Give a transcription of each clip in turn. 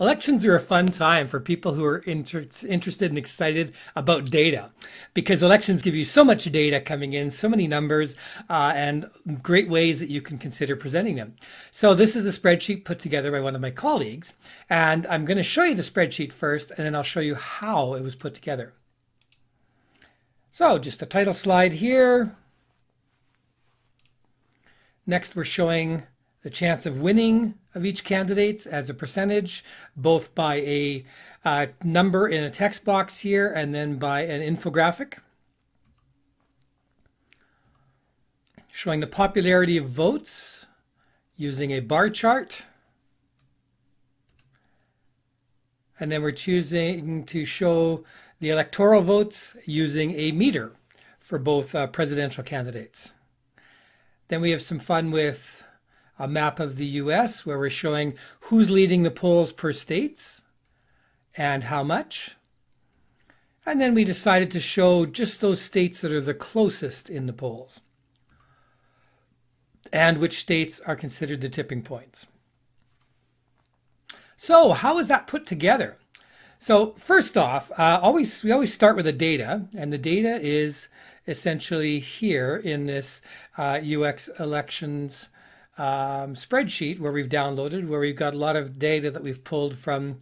Elections are a fun time for people who are inter interested and excited about data because elections give you so much data coming in, so many numbers, uh, and great ways that you can consider presenting them. So this is a spreadsheet put together by one of my colleagues, and I'm going to show you the spreadsheet first, and then I'll show you how it was put together. So just a title slide here. Next, we're showing the chance of winning of each candidate as a percentage, both by a uh, number in a text box here and then by an infographic. Showing the popularity of votes using a bar chart. And then we're choosing to show the electoral votes using a meter for both uh, presidential candidates. Then we have some fun with a map of the US where we're showing who's leading the polls per states and how much. And then we decided to show just those states that are the closest in the polls and which states are considered the tipping points. So how is that put together? So first off, uh, always we always start with the data, and the data is essentially here in this uh, UX elections um, spreadsheet where we've downloaded, where we've got a lot of data that we've pulled from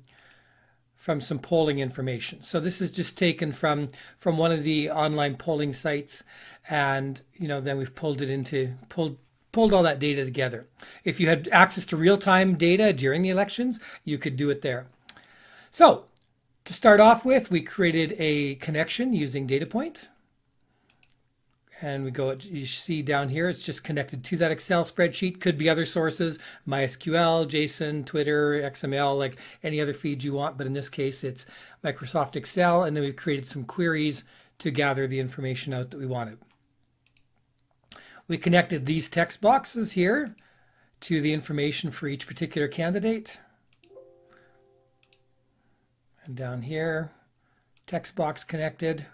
from some polling information. So this is just taken from from one of the online polling sites, and you know then we've pulled it into pulled pulled all that data together. If you had access to real-time data during the elections, you could do it there. So to start off with, we created a connection using DataPoint and we go, you see down here, it's just connected to that Excel spreadsheet. Could be other sources, MySQL, JSON, Twitter, XML, like any other feeds you want. But in this case, it's Microsoft Excel. And then we've created some queries to gather the information out that we wanted. We connected these text boxes here to the information for each particular candidate. And down here, text box connected.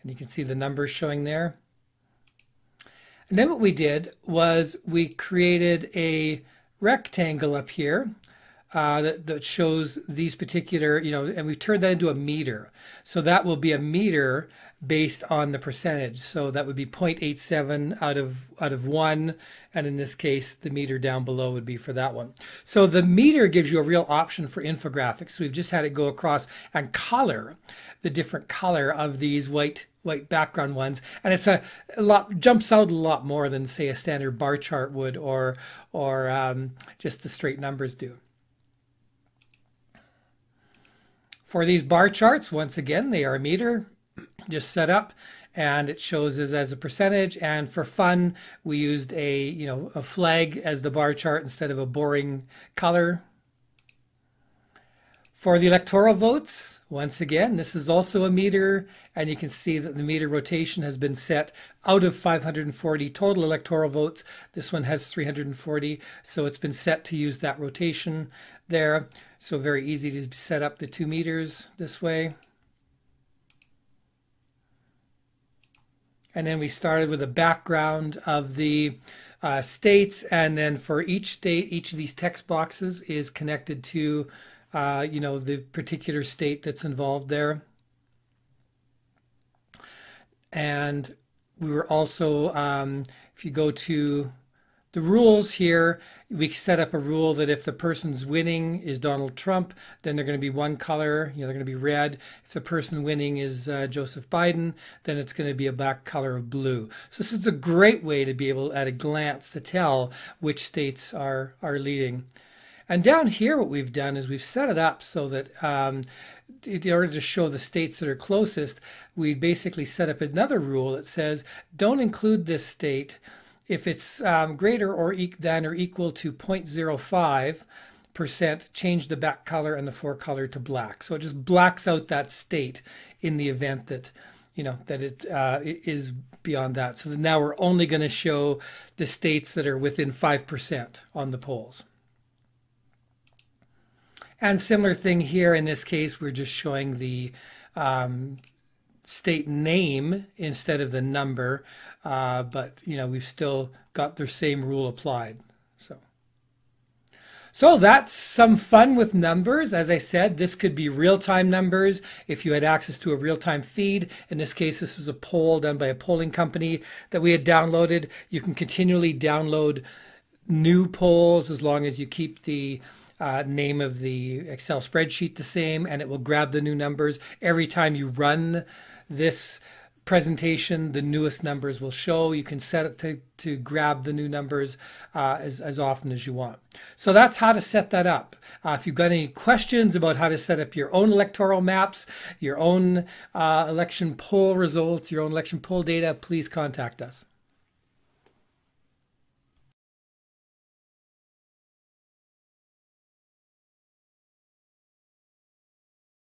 And you can see the numbers showing there. And then what we did was we created a rectangle up here uh, that, that shows these particular, you know, and we've turned that into a meter. So that will be a meter based on the percentage. So that would be 0.87 out of out of one, and in this case, the meter down below would be for that one. So the meter gives you a real option for infographics. So we've just had it go across and color the different color of these white white background ones, and it's a, a, lot jumps out a lot more than say a standard bar chart would or or um, just the straight numbers do. For these bar charts, once again, they are a meter just set up and it shows us as a percentage. And for fun, we used a, you know, a flag as the bar chart instead of a boring color. For the electoral votes, once again, this is also a meter, and you can see that the meter rotation has been set out of 540 total electoral votes. This one has 340, so it's been set to use that rotation there. So very easy to set up the two meters this way. And then we started with a background of the uh, states. And then for each state, each of these text boxes is connected to, uh, you know, the particular state that's involved there. And we were also, um, if you go to the rules here, we set up a rule that if the person's winning is Donald Trump, then they're going to be one color, you know, they're going to be red. If the person winning is uh, Joseph Biden, then it's going to be a black color of blue. So this is a great way to be able, at a glance, to tell which states are, are leading. And down here, what we've done is we've set it up so that um, in order to show the states that are closest, we basically set up another rule that says don't include this state if it's um, greater or e than or equal to 0.05 percent, change the back color and the fore color to black. So it just blacks out that state in the event that you know that it uh, is beyond that. So now we're only going to show the states that are within five percent on the polls. And similar thing here in this case, we're just showing the um, state name instead of the number, uh, but you know we've still got the same rule applied. So, So that's some fun with numbers. As I said, this could be real-time numbers if you had access to a real-time feed. In this case, this was a poll done by a polling company that we had downloaded. You can continually download new polls as long as you keep the uh, name of the Excel spreadsheet the same and it will grab the new numbers every time you run this presentation, the newest numbers will show. You can set it to, to grab the new numbers uh, as, as often as you want. So that's how to set that up. Uh, if you've got any questions about how to set up your own electoral maps, your own uh, election poll results, your own election poll data, please contact us.